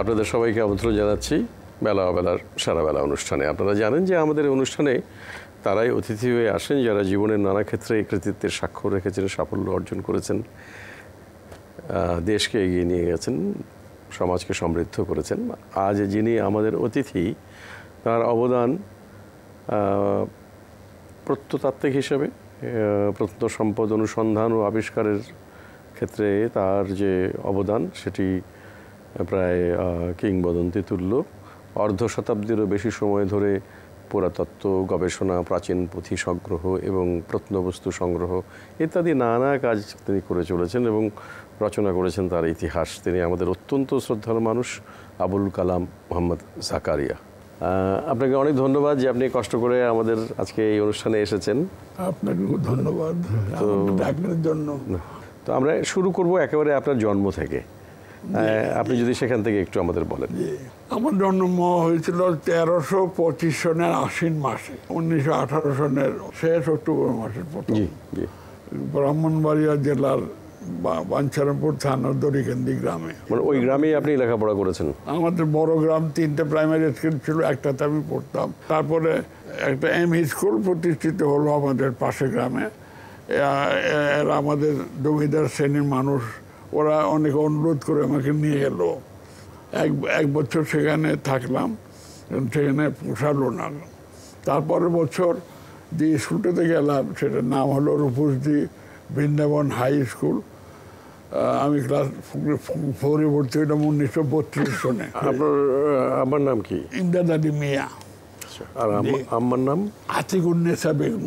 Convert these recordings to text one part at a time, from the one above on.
আপনাদের সবাইকে আমন্ত্রণ জানাচ্ছি বেলা অবেলার সারাবেলা অনুষ্ঠানে। আপনারা জানেন যে আমাদের অনুষ্ঠানে তারাই অতিথি হয়ে আসেন যারা জীবনের নানা ক্ষেত্রে কৃতিত্বের স্বাক্ষর রেখেছেন, সাফল্য অর্জন করেছেন দেশকে এগিয়ে নিয়ে গেছেন, সমাজকে সমৃদ্ধ করেছেন। আজ যিনি আমাদের অতিথি, তার অবদান প্রত্নতাত্ত্বিক হিসেবে প্রত্ন সম্পদ অনুসন্ধান ও আবিষ্কারের ক্ষেত্রে তার যে অবদান, সেটি প্রায় কিংবদন্তি তুল্য। অর্ধ শতাব্দীরও বেশি সময় ধরে পুরাতত্ত্ব গবেষণা প্রাচীন পুঁথি সংগ্রহ এবং প্রত্নবস্তু সংগ্রহ ইত্যাদি নানা কাজ তিনি করে চলেছেন এবং রচনা করেছেন তার ইতিহাস। তিনি আমাদের অত্যন্ত শ্রদ্ধার মানুষ আবুল কালাম মোহাম্মদ জাকারিয়া। আপনাকে অনেক ধন্যবাদ যে আপনি কষ্ট করে আমাদের আজকে এই অনুষ্ঠানে এসেছেন। আপনাকে ধন্যবাদ। ডাকার জন্য। তো আমরা শুরু করব একেবারে আপনার জন্ম থেকে। আপনি যদি সেখান থেকে একটু আমাদের বলেন। আমার জন্ম হয়েছিল তেরোশো পঁচিশ সনের আশ্বিন মাসে উনিশশো আঠারো সনের শেষ অক্টোবর মাসের প্রথম। ব্রাহ্মণবাড়িয়া জেলার বাঞ্ছারামপুর থানার দড়িকান্দি গ্রামে। মানে ওই গ্রামেই আপনি লেখাপড়া করেছেন? আমাদের বড় গ্রাম তিনটে প্রাইমারি স্কুল ছিল একটাতে আমি পড়তাম। তারপরে একটা এম স্কুল প্রতিষ্ঠিত হলো আমাদের পাশে গ্রামে। এরা আমাদের জমিদার শ্রেণির মানুষ। ওরা অনেক অনুরোধ করে আমাকে নিয়ে গেল। এক এক বছর সেখানে থাকলাম সেখানে পোষালো না। তারপরের বছর যে স্কুলটাতে গেলাম সেটার নাম হলো রূপসদি বৃন্দাবন হাই স্কুল। আমি ক্লাস ফোরে ভর্তি হইলাম উনিশশো বত্রিশ সনে। আপনার আমার নাম কি? ইন্দাদ আলী মিয়া আর আম্মার নাম? আতিকুন্নেসা বেগম।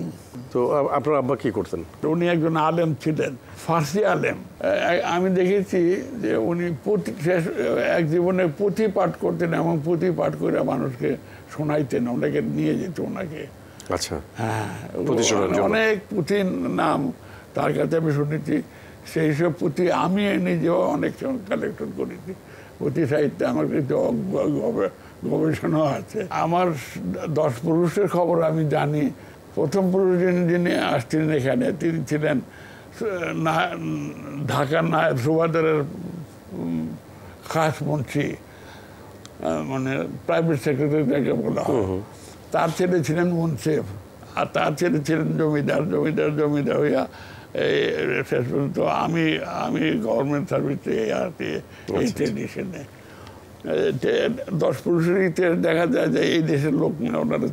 তো আপনার আব্বা কি করতেন? উনি একজন আলেম ছিলেন ফার্সি আলেম। আমি দেখেছি যে উনি পুঁথি এক জীবনে পুঁথি পাঠ করতেন এবং পুঁথি পাঠ করে মানুষকে শোনাইতেন ওনাকে নিয়ে যেত ওনাকে। আচ্ছা। হ্যাঁ অনেক পুঁথির নাম তার কাছে আমি শুনেছি সেই সব পুঁথি আমি নিজেও অনেক কালেকশন করেছি। পুঁথি সাহিত্যে আমার কিছু গবেষণা আছে। আমার দশ পুরুষের খবর আমি জানি। প্রথম পুরুষ যিনি যিনি আসছিলেন এখানে তিনি ছিলেন ঢাকার নায়ক সুবাদারের খাস মুন্সি আহ, মানে প্রাইভেট সেক্রেটারি যাকে বলা হয়। তার ছেলে ছিলেন মুন্সেফ আর তার ছেলে ছিলেন জমিদার। জমিদার জমিদার হইয়া শেষ পর্যন্ত আমি আমি গভর্নমেন্ট সার্ভিসে আর কি এই ট্রেডিশনে দশ পুরুষের ইতিহাস দেখা যায় যে এই দেশের লোক ওনারা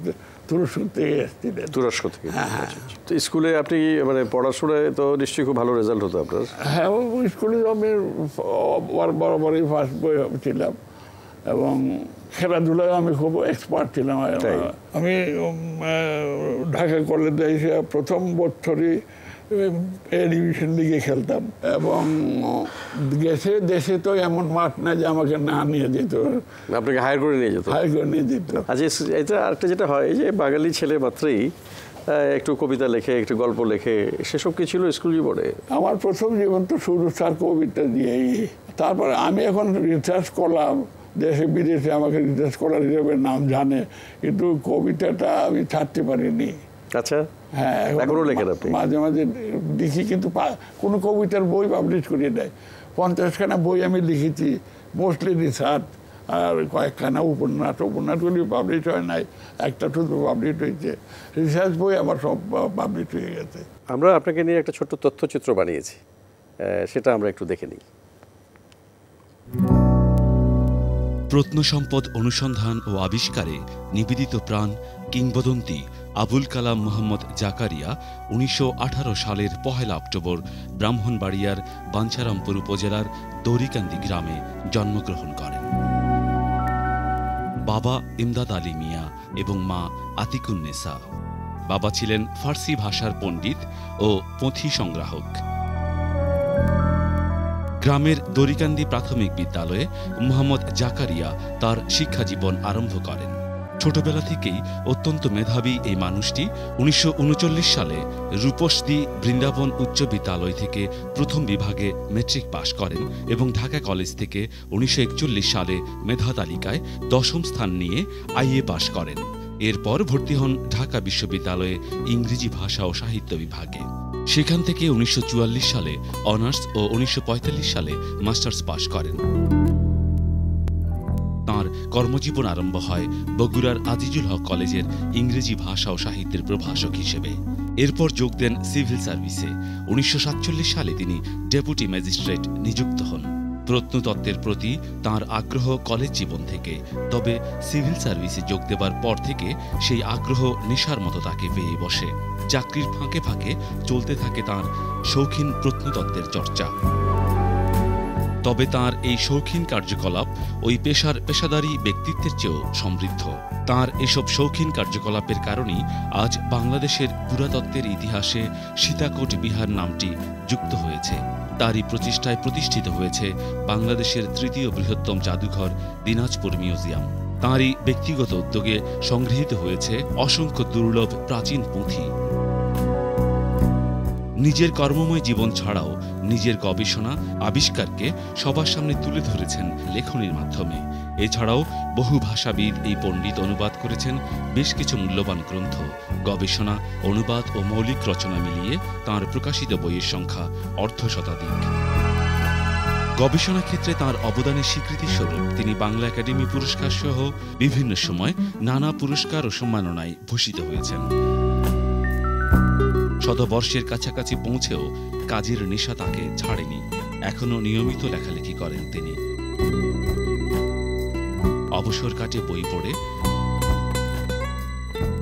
তুরস্ক থেকে এসেছিলেন। তুরস্ক থেকে। হ্যাঁ, আচ্ছা, আচ্ছা। তো স্কুলে আপনি মানে পড়াশোনায় তো নিশ্চয়ই খুব ভালো রেজাল্ট হতো আপনার? হ্যাঁ স্কুলে আমি বার- বরাবরই ফার্স্ট বই ছিলাম। এবং খেলাধুলায় আমি খুব এক্সপার্ট ছিলাম? আমি ঢাকা কলেজে এসে প্রথম বছরই ডিভিশন লিগে খেলতাম। এবং গেছে দেশে তো এমন মাঠ না যে আমাকে না নিয়ে যেত। আপনাকে হায়ার করে নিয়ে যেত? হায়ার করে নিয়ে যেত। আচ্ছা এটা আরেকটা যেটা হয় যে বাঙালি ছেলে মাত্রই একটু কবিতা লেখে একটু গল্প লেখে সেসব কি ছিল স্কুল জীবনে? আমার প্রথম জীবন তো শুরু স্যার কবিতা দিয়েই। তারপরে আমি এখন রিসার্চ করলাম দেশে বিদেশে আমাকে রিসার্চ করার হিসেবে নাম জানে কিন্তু কবিতাটা আমি ছাড়তে পারিনি। আচ্ছা। হ্যাঁ এখন লেখেন আপনি? মাঝে মাঝে লিখি কিন্তু কোনো কবিতার বই পাবলিশ করিয়ে দেয়। পঞ্চাশখানা বই আমি লিখেছি মোস্টলি রিসার্চ আর কয়েকখানা উপন্যাস। উপন্যাসগুলি পাবলিশ হয় নাই একটা শুধু পাবলিশ হয়েছে। রিসার্চ বই আমার সব পাবলিশ হয়ে গেছে। আমরা আপনাকে নিয়ে একটা ছোট্ট তথ্যচিত্র বানিয়েছি সেটা আমরা একটু দেখে নিই। প্রত্নসম্পদ অনুসন্ধান ও আবিষ্কারে নিবেদিত প্রাণ কিংবদন্তি আবুল কালাম মোহাম্মদ জাকারিয়া উনিশশো আঠারো সালের পহেলা অক্টোবর ব্রাহ্মণবাড়িয়ার বাঞ্ছারামপুর উপজেলার দড়িকান্দি গ্রামে জন্মগ্রহণ করেন। বাবা ইমদাদ আলী মিয়া এবং মা আতিকুন্নেসা বাবা ছিলেন ফার্সি ভাষার পণ্ডিত ও পুঁথি সংগ্রাহক। গ্রামের দরিকান্দি প্রাথমিক বিদ্যালয়ে মোহাম্মদ জাকারিয়া তার শিক্ষা জীবন আরম্ভ করেন। ছোটবেলা থেকেই অত্যন্ত মেধাবী এই মানুষটি উনিশশো উনচল্লিশ সালে রূপসদি বৃন্দাবন উচ্চ বিদ্যালয় থেকে প্রথম বিভাগে মেট্রিক পাশ করেন এবং ঢাকা কলেজ থেকে উনিশশো একচল্লিশ সালে মেধা তালিকায় দশম স্থান নিয়ে আইএ পাশ করেন। এরপর ভর্তি হন ঢাকা বিশ্ববিদ্যালয়ে ইংরেজি ভাষা ও সাহিত্য বিভাগে। সেখান থেকে উনিশশো চুয়াল্লিশ সালে অনার্স ও উনিশশো পঁয়তাল্লিশ সালে মাস্টার্স পাশ করেন। কর্মজীবন আরম্ভ হয় বগুড়ার আজিজুল হক কলেজের ইংরেজি ভাষা ও সাহিত্যের প্রভাষক হিসেবে। এরপর যোগ দেন সিভিল সার্ভিসে। উনিশশো সাতচল্লিশ সালে তিনি ডেপুটি ম্যাজিস্ট্রেট নিযুক্ত হন। প্রত্নতত্ত্বের প্রতি তার আগ্রহ কলেজ জীবন থেকে, তবে সিভিল সার্ভিসে যোগ দেবার পর থেকে সেই আগ্রহ নেশার মতো তাকে পেয়ে বসে। চাকরির ফাঁকে ফাঁকে চলতে থাকে তার শৌখিন প্রত্নতত্ত্বের চর্চা। তবে তার এই শৌখিন কার্যকলাপ ওই পেশার পেশাদারী ব্যক্তিত্বের চেয়েও সমৃদ্ধ। তার এসব শৌখিন কার্যকলাপের কারণেই আজ বাংলাদেশের পুরাতত্ত্বের ইতিহাসে সীতাকোট বিহার নামটি যুক্ত হয়েছে। তারই প্রচেষ্টায় প্রতিষ্ঠিত হয়েছে বাংলাদেশের তৃতীয় বৃহত্তম জাদুঘর দিনাজপুর মিউজিয়াম। তাঁরই ব্যক্তিগত উদ্যোগে সংগৃহীত হয়েছে অসংখ্য দুর্লভ প্রাচীন পুঁথি। নিজের কর্মময় জীবন ছাড়াও নিজের গবেষণা আবিষ্কারকে সবার সামনে তুলে ধরেছেন লেখনীর মাধ্যমে। এছাড়াও বহু ভাষাবিদ এই পণ্ডিত অনুবাদ করেছেন, বেশ কিছু মূল্যবান গ্রন্থ, গবেষণা, অনুবাদ ও মৌলিক রচনা মিলিয়ে তাঁর প্রকাশিত বইয়ের সংখ্যা অর্ধ শতাধিক গবেষণা ক্ষেত্রে তার অবদানের স্বীকৃতি স্বরূপ তিনি বাংলা একাডেমি পুরস্কার সহ বিভিন্ন সময় নানা পুরস্কার ও সম্মাননায় ভূষিত হয়েছেন। শতবর্ষের কাছাকাছি পৌঁছেও কাজের নেশা তাকে ছাড়েনি। এখনও নিয়মিত লেখালেখি করেন তিনি। অবসর কাটে বই পড়ে।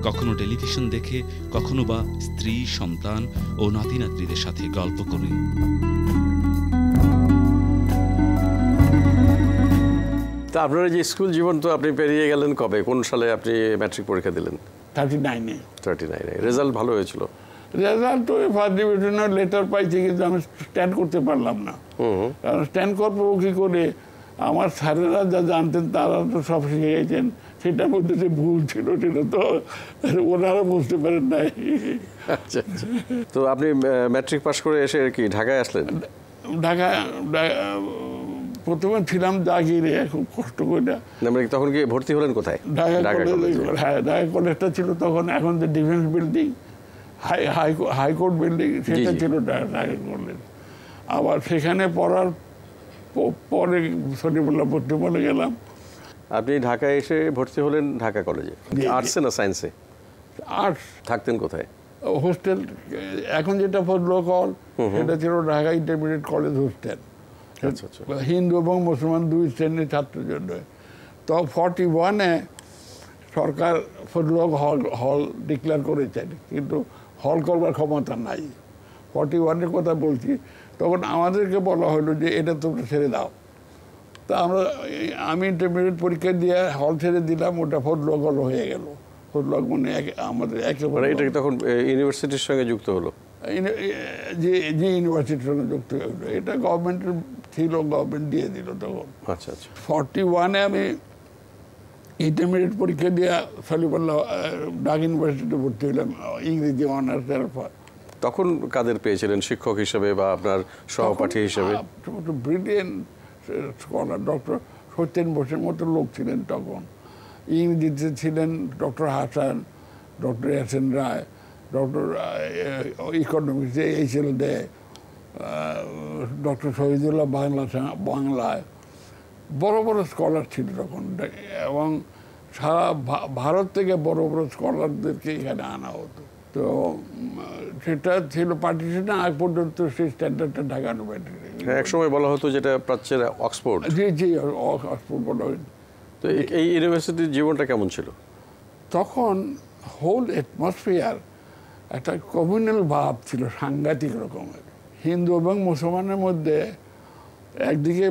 কখনো টেলিভিশন দেখে কখনো বা স্ত্রী সন্তান ও নাতি নাতনিদের সাথে গল্প করে। তা আপনার এই যে স্কুল জীবন তো আপনি পেরিয়ে গেলেন কবে? কোন সালে আপনি ম্যাট্রিক পরীক্ষা দিলেন? থার্টি নাইনে থার্টি নাইনে রেজাল্ট ভালো হয়েছিল। রেজাল্ট তো ফার্স্ট ডিভিশনের লেটার পাইছি কিন্তু আমি স্ট্যান্ড করতে পারলাম না। কারণ স্ট্যান্ড করব কী করে? আমার স্যারেরা যা জানতেন তারা তো সব শিখে গেছেন সেটার মধ্যে যে ভুল ছিল সেটা তো ওনারা বুঝতে পারেন নাই। আচ্ছা আচ্ছা। তো আপনি ম্যাট্রিক পাশ করে এসে কি ঢাকায় আসলেন? ঢাকা প্রথমে ছিলাম জাগিরে খুব কষ্ট করে। মানে তখন কি ভর্তি হলেন কোথায়? ঢাকা কলেজ হ্যাঁ ঢাকা কলেজটা ছিল তখন এখন যে defence building high high high court building সেটা ছিল কলেজ আবার সেখানে পড়ার পরে শনিবল্লা পড়তে বলে গেলাম। আপনি ঢাকায় এসে ভর্তি হলেন ঢাকা কলেজে। আর্টসে না সায়েন্সে? আর্টস। থাকতেন কোথায়? হোস্টেল এখন যেটা হল সেটা ছিল ঢাকা ইন্টারমিডিয়েট কলেজ হোস্টেল। আচ্ছা আচ্ছা। হিন্দু এবং মুসলমান দুই শ্রেণির ছাত্রের জন্য। তো ফর্টি ওয়ানে সরকার ফজলক হল হল ডিক্লেয়ার করেছেন। কিন্তু হল করবার ক্ষমতা নাই। ফর্টি ওয়ানের কথা বলছি তখন আমাদেরকে বলা হলো যে এটা তোমরা ছেড়ে দাও। তা আমরা আমি ইন্টারমিডিয়েট পরীক্ষা দিয়ে হল ছেড়ে দিলাম ওটা ফজলক হল হয়ে গেল। ফজলক মানে আমাদের মানে একেবারে এটাকে তখন ইউনিভার্সিটির সঙ্গে যুক্ত হলো? যে যে ইউনিভার্সিটির সঙ্গে যুক্ত হয়ে গেলো। এটা গভর্নমেন্টের ছিল গভর্নমেন্ট দিয়ে দিল তখন। আচ্ছা আচ্ছা। ফর্টি ওয়ানে আমি ইন্টারমিডিয়েট পরীক্ষা দিয়ে সলিবল্লা ঢাকা ইউনিভার্সিটিতে ভর্তি আহ, ইংরেজি অনার্সের পর। তখন কাদের পেয়েছিলেন শিক্ষক হিসেবে বা আপনার সহপাঠী হিসেবে? ব্রিটেন স্কলার ডক্টর সত্যেন বোসের মতো লোক ছিলেন তখন। ইংরেজিতে ছিলেন doctor Hasan doctor S N Roy doctor ইকোনমিক্সে H L De doctor Shahidullah Bangla বাংলায়। বড় বড় স্কলার ছিল তখন। এবং সারা ভারত থেকে বড় বড় স্কলারদেরকে এখানে আনা হতো। তো সেটা ছিল পার্টিশন আগ পর্যন্ত সেই স্ট্যান্ডার্ডটা ঢাকানো হ্যাঁ, এক সময় বলা হতো যেটা প্রাচ্যের অক্সফোর্ড। জি জি অক্সফোর্ড বলা হয়। তো এই- এই ইউনিভার্সিটির জীবনটা কেমন ছিল? তখন হোল অ্যাটমসফিয়ার একটা কমিউনাল ভাব ছিল সাংঘাতিক রকমের। হিন্দু এবং মুসলমানের মধ্যে একদিকে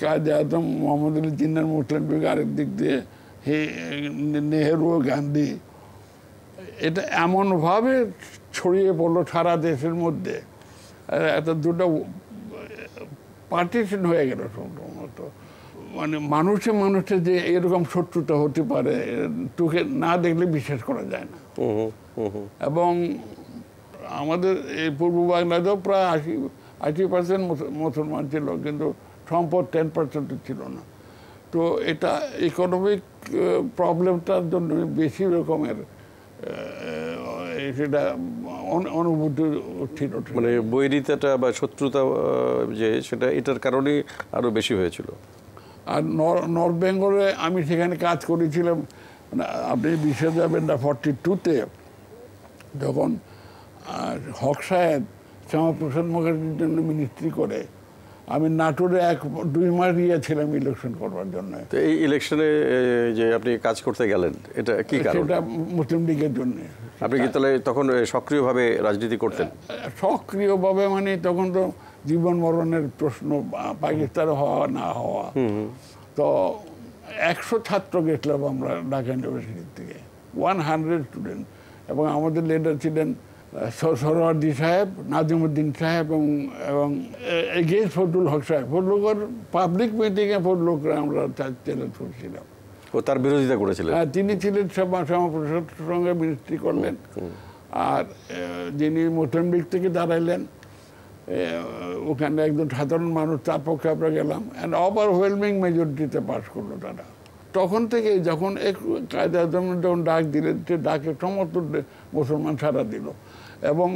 কাজে আজম মোহাম্মদ আলী জিন্নার মুসলিম লীগ আরেক দিক দিয়ে হে- নেহেরু ও গান্ধী। এটা এমনভাবে ছড়িয়ে পড়ল সারা দেশের মধ্যে। একটা দুটো পার্টিশন হয়ে গেল সম্ভবত। মানে মানুষে মানুষে যে এরকম শত্রুতা হতে পারে চোখে না দেখলে বিশ্বাস করা যায় না। এবং আমাদের এই পূর্ব বাংলাতেও প্রায় আশি আশি পার্সেন্ট মুসলমান ছিল কিন্তু সম্পদ টেন পার্সেন্ট ছিল না। তো এটা ইকোনমিক প্রবলেমটার জন্য বেশি রকমের সেটা অনু- অনুভূতি ছিল। মানে বৈরিতাটা বা শত্রুতা যে সেটা এটার কারণেই আরও বেশি হয়েছিল। আর নর্থ বেঙ্গলে আমি সেখানে কাজ করেছিলাম মানে আপনি বিশ্বে যাবেন না ফর্টি টুতে যখন হক সাহেব শ্যামাপ্রসাদ মুখার্জির জন্য মিনিস্ট্রি করে। আমি নাটোরে এক দুই মাস গিয়েছিলাম ইলেকশন করবার জন্য। তো এই ইলেকশনে যে আপনি কাজ করতে গেলেন এটা কি কারণ? সেটা মুসলিম লীগের জন্য। আপনি কি তাহলে তখন সক্রিয়ভাবে রাজনীতি করতেন? সক্রিয়ভাবে মানে তখন তো জীবন মরণের প্রশ্ন পাকিস্তান হওয়া না হওয়া। তো একশো ছাত্র গেছিলাম আমরা ঢাকা ইউনিভার্সিটি থেকে। ওয়ান হান্ড্রেড স্টুডেন্ট এবং আমাদের লিডার ছিলেন সরওয়ার্দি সাহেব নাজিমুদ্দিন সাহেব এবং এবং এগেন্স ফজলুল হক সাহেব। ফজলুকর পাবলিক মিটিংয়ে ফজলুকরা আমরা চ্যালেঞ্জ করছিলাম ও তার বিরোধিতা করেছিলেন? হ্যাঁ, তিনি ছিলেন শ্যামা- শ্যামাপ্রসাদ সঙ্গে মিনিস্ট্রি করলেন। আর যিনি মুসলিম লীগ থেকে দাঁড়াইলেন ওখানে একজন সাধারণ মানুষ তার পক্ষে আমরা গেলাম। অ্যান্ড ওভারওয়েলমিং মেজরিটিতে পাস করল তারা। তখন থেকে যখন এক কায়দা যখন ডাক দিলেন সে ডাকে সমস্ত মুসলমান সারা দিল। এবং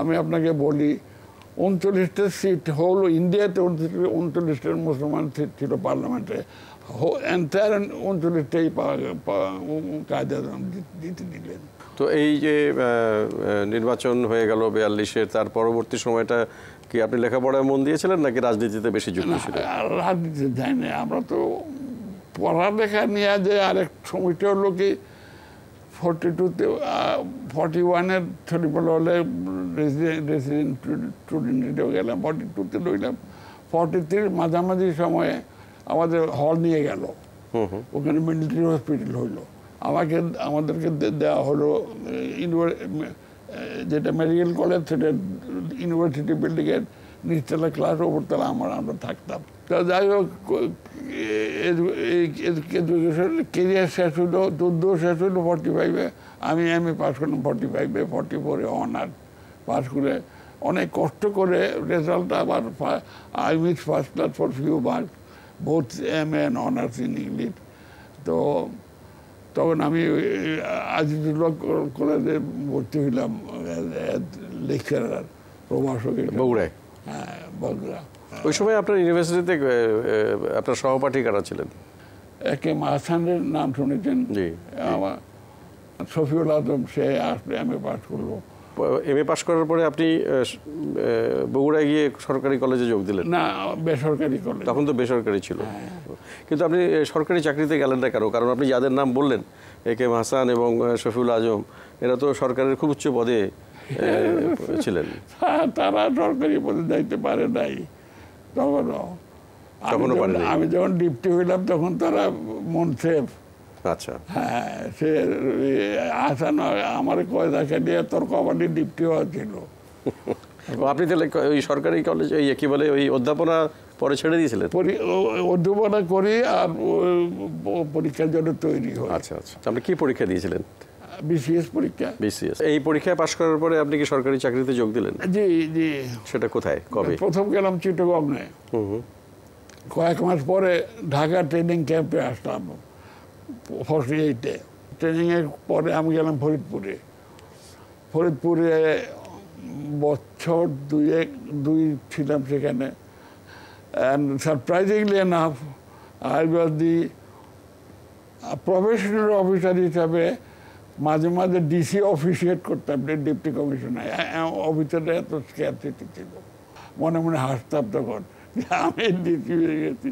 আমি আপনাকে বলি উনচল্লিশটা সিট হোল ইন্ডিয়াতে উনচল্লিশটা মুসলমান সিট ছিল পার্লামেন্টে। এন্টায়ার উনচল্লিশটাই কায়দা দিতে দিলেন। তো এই যে নির্বাচন হয়ে গেল বিয়াল্লিশের তার পরবর্তী সময়টা কি আপনি লেখাপড়ায় মন দিয়েছিলেন নাকি রাজনীতিতে বেশি যুক্ত ছিলেন? রাজনীতি যায়নি আমরা তো পড়ালেখা নিয়ে যে আরেক সময়টা হলো কি ফর্টি টুতে ফর্টি ওয়ানের ছোটবেলা হলে রেসিডেন্ট স্টুডেন্ট গেলাম ফর্টি টুতে রইলাম ফর্টি থ্রির মাঝামাঝি সময়ে আমাদের হল নিয়ে গেল। ওখানে মিলিটারি হসপিটাল হইল। আমাকে আমাদেরকে দেওয়া হলো যেটা মেডিকেল কলেজ সেটা ইউনিভার্সিটি বিল্ডিংয়ের নিচতলা ক্লাস ওপরতলা আমরা আমরা থাকতাম। তো যাই হোক এডুকেশন কেরিয়ার শেষ হলো, চোদ্দ শেষ হলো ফর্টি ফাইভে আমি এম এ পাস করলাম ফর্টি ফাইভে ফর্টি ফোরে অনার্স পাস করে অনেক কষ্ট করে রেজাল্ট আবার I miss first class for few marks both M A honours in English তো তখন আমি আজিজুল্লাহ কলেজে ভর্তি হইলাম লেকচারার প্রভাষক। বগুড়ায়? বগুড়া ওই সময় আপনার ইউনিভার্সিটিতে আপনার সহপাঠী কারা ছিলেন? একে মাহসানের নাম শুনেছেন? জি, আমার শফিউল আজম সে আসলে আমি পাঠ করল এম এ পাশ করার পরে আপনি বগুড়ায় গিয়ে সরকারি কলেজে যোগ দিলেন? না বেসরকারি কলেজ। তখন তো বেসরকারি ছিল। হ্যাঁ। কিন্তু আপনি সরকারি চাকরিতে গেলেন না কেন? কারণ আপনি যাদের নাম বললেন এ কে এম হাসান এবং শফিউল আজম এরা তো সরকারের খুব উচ্চ পদে ছিলেন। হ্যাঁ, তারা সরকারি পদে যাইতে পারে নাই। তখনও আমি যখন- পারেনি। আমি যখন ডিপটি হইলাম তখন তারা মনসেফ। আচ্ছা। হ্যাঁ সে আসান আমার তোর কবাডি ডিপটি হওয়া ছিল। আপনি তাহলে ওই সরকারি কলেজ ওই কি বলে ওই অধ্যাপনা পরে ছেড়ে দিয়েছিলেন? অধ্যাপনা করি আর পরীক্ষার জন্য তৈরি হয়। আচ্ছা আচ্ছা। আপনি কি পরীক্ষা দিয়েছিলেন? বিসিএস পরীক্ষা। বিসিএস। এই পরীক্ষায় পাশ করার পরে আপনি কি সরকারি চাকরিতে যোগ দিলেন? জি জি। সেটা কোথায়? কবে? প্রথম গেলাম চিটগঙ্গে। কয়েক মাস পরে ঢাকা ট্রেনিং ক্যাম্পে আসলাম ফর্টি এইটে ট্রেনিংয়ের পরে আমি গেলাম ফরিদপুরে। ফরিদপুরে বছর দুই এক দুই ছিলাম সেখানে। And surprisingly enough I was the professional officer হিসাবে মাঝে মাঝে ডিসি অফিসিয়েট করতাম ডিপটি কমিশনার অফিসারটা এত স্ক্যারসিটি ছিল। মনে মনে হাসতাম তখন আমি ডিসি হয়ে গেছি।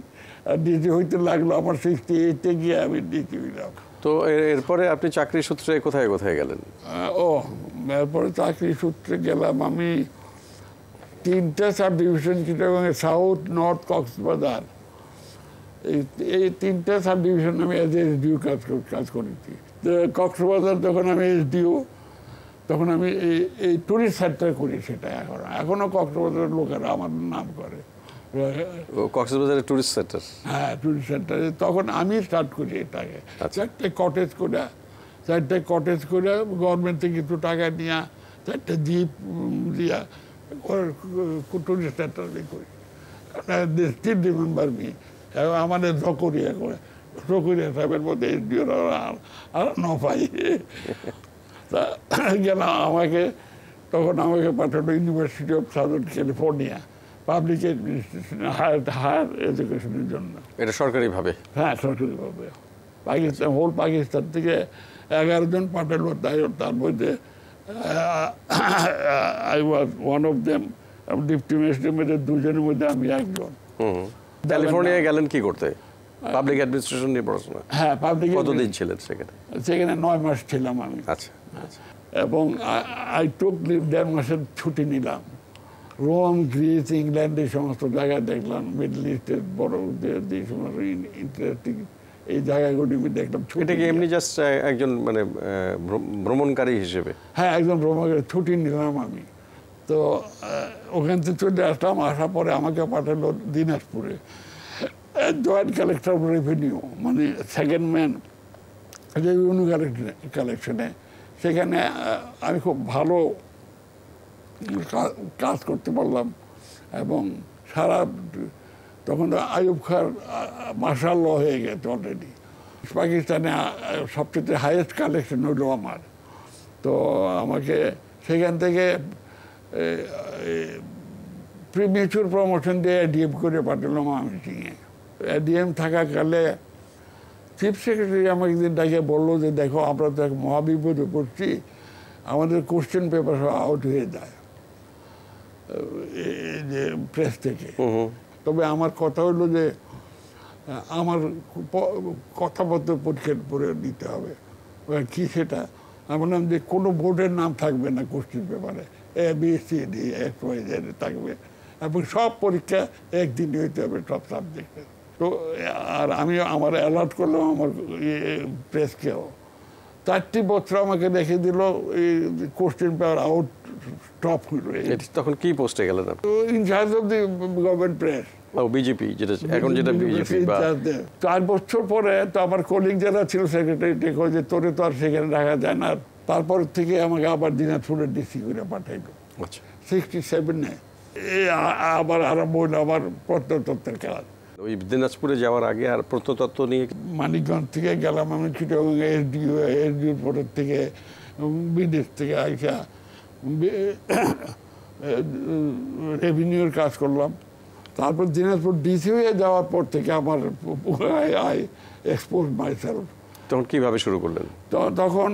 আর ডিসি হইতে লাগল আমার সিক্সটি এইটে গিয়ে আমি ডিসি হইলাম। তো এরপরে আপনি চাকরি সূত্রে কোথায় কোথায় গেলেন? ও এরপরে চাকরি সূত্রে গেলাম আমি তিনটা সাব ডিভিশন চিটাগংয়ে সাউথ নর্থ কক্সবাজার এই এই তিনটা সাব ডিভিশন আমি এজ এসডিও কাজ কাজ করেছি। কক্সবাজার যখন আমি এসডিও তখন আমি এই এই টুরিস্ট সেন্টার করি সেটা এখন। এখনও কক্সবাজারের লোকেরা আমার নাম করে। কক্সবাজারের টুরিস্ট সেন্টার হ্যাঁ টুরিস্ট সেন্টারে তখন আমি স্টার্ট করি এটাকে। আচ্ছা। চারটে কটেজ করে চারটে কটেজ করে গভর্নমেন্ট থেকে কিছু টাকা নিয়ে চারটে জিপ দিয়া টুরিস্ট সেন্টার করি। স্টিল রিমেম্বার মি আমাদের জকরিয়া করে। জকরিয়া সাহেবের মধ্যে এসডিও আর ন পাই। তা গেলাম আমাকে তখন আমাকে পাঠালো university of southern California public administration higher higher এডুকেশনের জন্য। এটা সরকারিভাবে? হ্যাঁ সরকারিভাবে। পাকিস্তান হোল পাকিস্তান থেকে এগারো জন পাঠালো তাই তার মধ্যে I was one of them deputy ম্যাজিস্ট্রেটের দুজনের মধ্যে আমি একজন। হুম। ক্যালিফোর্নিয়ায় গেলেন কি করতে? পাবলিক অ্যাডমিনিস্ট্রেশন নিয়ে পড়াশোনা? হ্যাঁ পাবলিক কতদিন ছিলেন সেখানে? সেখানে নয় মাস ছিলাম আমি। আচ্ছা আচ্ছা। এবং আই টুক দেড় মাসের ছুটি নিলাম। রোম গ্রিস ইংল্যান্ড এই সমস্ত জায়গা দেখলাম। মিডল ইস্টের বড় যে সমস্ত ইন্টারেস্টিং এই জায়গাগুলি আমি দেখলাম ছুটি এটা কি এমনি জাস্ট একজন মানে ভ্রমণকারী হিসেবে? হ্যাঁ একদম ভ্রমণের ছুটি নিলাম আমি। তো ওখান থেকে চলে আসলাম আসার পরে আমাকে পাঠালো দিনাজপুরে। জয়েন্ট কালেক্টর অফ রেভিনিউ মানে সেকেন্ড ম্যান রেভিনিউ কালেকশনে সেখানে আমি খুব ভালো কাজ করতে পারলাম এবং সারা, তখন আয়ুব খার মার্শাল ল হয়ে গেছে অলরেডি পাকিস্তানে সবচেয়ে হাইয়েস্ট কালেকশন হলো আমার। তো আমাকে সেখান থেকে প্রিমেচুর প্রমোশন দিয়ে এডিএম করে পাঠালো ময়মনসিংহে এডিএম থাকাকালে চিফ সেক্রেটারি আমাকে একদিন ডাকে বলল যে দেখো আমরা তো এক মহাবিপদে পড়ছি আমাদের কোশ্চেন পেপার সব আউট হয়ে যায় যে প্রেস থেকে। তবে আমার কথা হলো যে আমার কথাপত্র পরীক্ষা পরে দিতে হবে। কি সেটা? আমি বললাম যে কোনো বোর্ডের নাম থাকবে না কোশ্চেন পেপারে। A B C D X Y থাকবে। এবং সব পরীক্ষা একদিনই হইতে হবে সব সাবজেক্টের তো আর আমি আমার অ্যালার্ট করলাম আমার প্রেসকেও চারটি বছর আমাকে রেখে দিল এই কোশ্চেন পেপার আউট টপ হইল তখন কি পোস্টে গেলেন আপনি in charge of the government press O BJP যেটা এখন যেটা বিজেপি চার বছর পরে তো আমার কলিগ যারা ছিল সেক্রেটারি ঠিক যে তোরে তো আর সেখানে রাখা যায় না। তারপর থেকে আমাকে আবার দিনাজপুরের ডিসি করে পাঠাইলো। আচ্ছা। সিক্সটি সেভেনে আবার আরম্ভ হইল আমার প্রত্নতত্ত্বের কাজ ওই দিনাজপুরে যাওয়ার আগে আর প্রত্নতত্ত্ব নিয়ে মানিকগঞ্জ থেকে গেলাম আমি চিটাগং এসডিও এসডিও পরের থেকে বিদেশ থেকে আইসা রেভিনিউর কাজ করলাম। তারপর দিনাজপুর ডিসি হয়ে যাওয়ার পর থেকে আমার আই এক্সপোজ মাইসেলফ তখন কীভাবে শুরু করলেন? তো তখন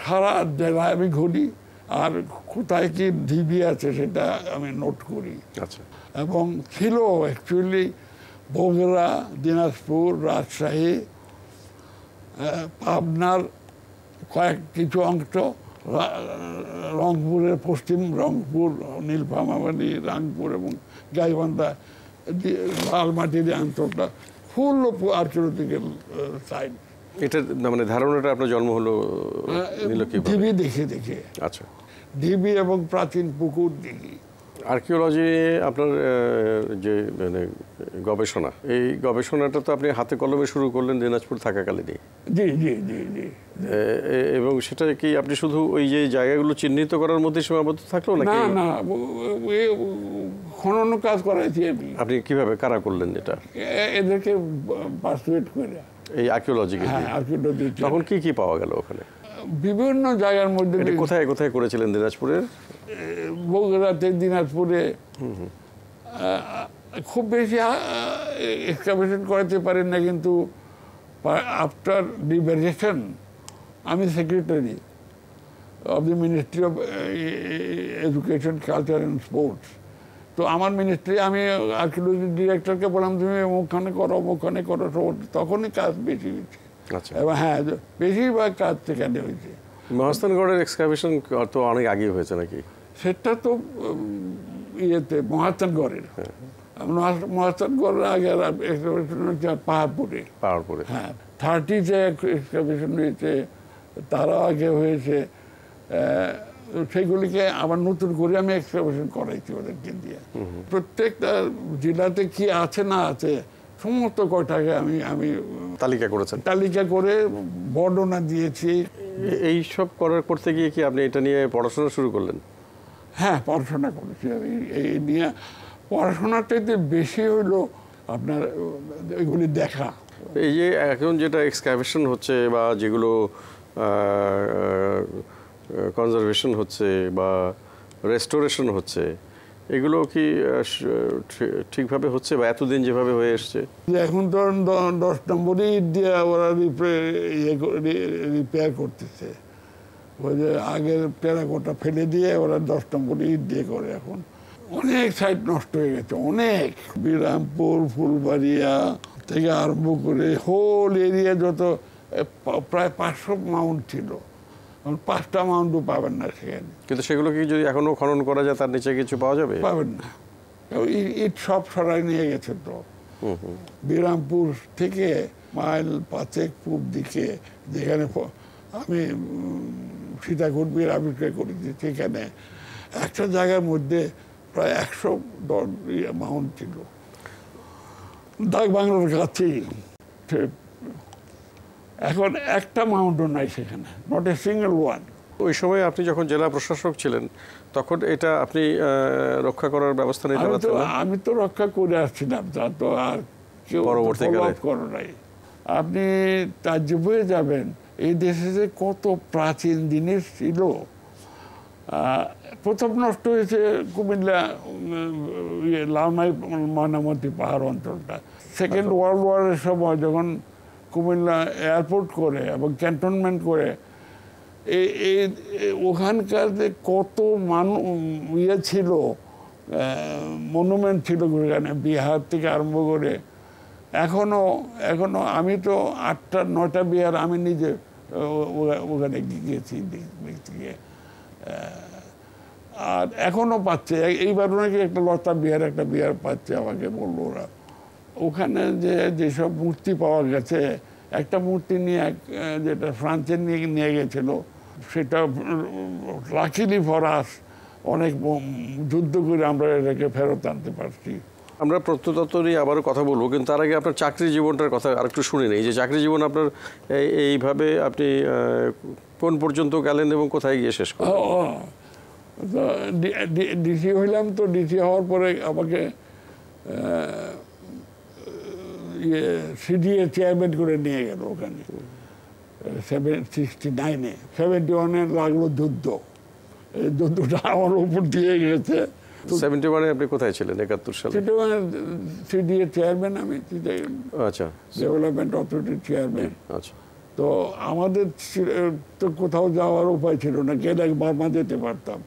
সারা জেলায় আমি ঘুরি। আর কোথায় কি ডিবি আছে সেটা আমি নোট করি। আচ্ছা। এবং ছিল অ্যাকচুয়ালি বগুড়া দিনাজপুর রাজশাহী পাবনার কয়েক কিছু অংশ রংপুরের পশ্চিম রংপুর নীলফামাবাড়ি রাংপুর এবং গাইবান্ধা লালমাটির অঞ্চলটা ফুল আর্কিওলজিক্যাল সাইট এটার না মানে ধারণাটা আপনার জন্ম হলো টিভি দেখে দেখে। আচ্ছা। ঢিবি এবং প্রাচীন পুকুর দেখি আর্কিওলজি আপনার যে মানে গবেষণা এই গবেষণাটা তো আপনি হাতে কলমে শুরু করলেন দিনাজপুর থাকাকালীনই। জি জি জি জি। এবং সেটা কি আপনি শুধু ওই যে জায়গাগুলো চিহ্নিত করার মধ্যে সীমাবদ্ধ থাকল না নাকি না এ- খনন কাজ করাইছি আমি। আপনি কীভাবে কারা করলেন এটা? এদেরকে পার্সুয়েট করে। এই আর্কিওলজিকে হ্যাঁ আর্কিওলজি তখন কি কি পাওয়া গেল ওখানে? বিভিন্ন জায়গার মধ্যে কোথায় কোথায় করেছিলেন দিনাজপুরের বগুড়াতে দিনাজপুরে। খুব বেশি এক্সকাভেশন করাতে পারেন না কিন্তু আফটার লিবারেশন আমি secretary of the ministry of education culture and sports তো আমার মিনিস্ট্রি আমি আর্কিওলজি ডিরেক্টরকে বললাম তুমি অমুকখানে করো অমুকখানে করো তখনই কাজ বেশি হয়েছে আচ্ছা এবং হ্যাঁ বেশিরভাগ কাজ সেখানে হয়েছে। মহাস্থানগড়ের এক্সকাভেশন তো অনেক আগে হয়েছে নাকি? সেটা তো ইয়েতে মহাস্থানগড়ের। মহাস্থানগড়ের আগে excavation হচ্ছে পাহাড়পুরে। পাহাড়পুরে। হ্যাঁ থার্টি যে এক্সকাভেশন হয়েছে তারা আগে হয়েছে। সেগুলিকে আবার নতুন করে আমি এক্সকাভেশন করাইছি ওদেরকে দিয়ে। প্রত্যেকটা জেলাতে কি আছে না আছে সমস্ত কয়টাকে আমি আমি তালিকা করেছেন। তালিকা করে বর্ণনা দিয়েছি। এই সব করার করতে গিয়ে কি আপনি এটা নিয়ে পড়াশোনা শুরু করলেন? হ্যাঁ পড়াশোনা করেছি আমি। এই নিয়ে পড়াশোনার চাইতে বেশি হইল আপনার এগুলি দেখা। এই যে এখন যেটা এক্সকাভেশন হচ্ছে বা যেগুলো কনজারভেশন হচ্ছে বা রেস্টোরেশন হচ্ছে এগুলো কি ঠিকভাবে হচ্ছে বা এতদিন যেভাবে হয়ে এসছে? এখন দ- দশ নম্বরই দিয়ে ওরা রিপেয়ার করতেছে। ওই যে আগের টেরাকোটা ফেলে দিয়ে ওরা দশ নম্বরই দিয়ে করে এখন। অনেক সাইট নষ্ট হয়ে গেছে, অনেক। বিরামপুর, ফুলবাড়িয়া থেকে আরম্ভ করে হোল এরিয়া যত প্রায় পাঁচশো মাউন্ট ছিল। পাঁচটা মাউন্টও পাবেন না সেখানে। কিন্তু সেগুলো কি যদি এখনও খনন করা যায় তার নিচে কিছু পাওয়া যাবে? পাবেন না। ইট সব সরাই নিয়ে গেছে তো। বিরামপুর থেকে মাইল পাঁচেক পূব দিকে যেখানে আমি উম, সীতাকুণ্ডবীর আবিষ্কার করেছি সেখানে একটা জায়গার মধ্যে প্রায় একশো মাউন্ট ছিল। ডাক বাংলার কাছেই এখন একটা মাউন্টও নাই সেখানে নট এ সিঙ্গেল ওয়ান ওই সময় আপনি যখন জেলা প্রশাসক ছিলেন তখন এটা আপনি রক্ষা করার ব্যবস্থা নিতে আমি তো পারতেন আমি তো রক্ষা করে আসছিলাম তা তো আর কেউ পরবর্তীকালে? follow নাই। আপনি তাজ্জুবে যাবেন এই দেশে যে কত প্রাচীন জিনিস ছিল। প্রথম নষ্ট হয়েছে কুমিল্লা ইয়ে, লালমাই ময়নামতি পাহাড় অঞ্চলটা। সেকেন্ড ওয়ার্ল্ড ওয়ারের সময় যখন কুমিল্লা এয়ারপোর্ট করে এবং ক্যান্টনমেন্ট করে এই- ওখানকার যে কত মানুষ ইয়ে ছিল মনুমেন্ট ছিল ওখানে, বিহার থেকে আরম্ভ করে। এখনও এখনও আমি তো আটটা নটা বিহার আমি নিজে ওখানে গিয়েছি গিয়ে আর এখনও পাচ্ছে। এইবার নাকি একটা লতা বিহার একটা বিহার পাচ্ছে আমাকে বলল ওরা। ওখানে যে যেসব মূর্তি পাওয়া গেছে একটা মূর্তি নিয়ে এক, যেটা ফ্রান্সে নিয়ে নিয়ে গেছিল সেটা লাকিলি ফরাস অনেক যুদ্ধ করে আমরা এটাকে ফেরত আনতে পারছি। আমরা প্রত্নতত্ত্ব নিয়ে আবারও কথা বলব কিন্তু তার আগে আপনার চাকরি জীবনটার কথা আরেকটু শুনে নেই। যে চাকরি জীবন আপনার এই- এইভাবে আপনি কোন পর্যন্ত গেলেন এবং কোথায় গিয়ে শেষ ও, করলেন ডিসি হইলাম তো ডিসি হওয়ার পরে আমাকে সিডিএ চেয়ারম্যান করে নিয়ে গেল ওখানে। সেভেন সিক্সটি নাইনে। সেভেন্টি ওয়ানে লাগল যুদ্ধ। এই যুদ্ধটা আমার উপর দিয়ে গেছে। সেভেন্টি ওয়ানে আপনি কোথায় ছিলেন একাত্তর সালে? সেটা মানে সিডিএ চেয়ারম্যান আমি আচ্ছা। ডেভেলপমেন্ট অথরিটির চেয়ারম্যান। আচ্ছা। তো আমাদের তো কোথাও যাওয়ার উপায় ছিল না। গেলে বার্মা যেতে পারতাম?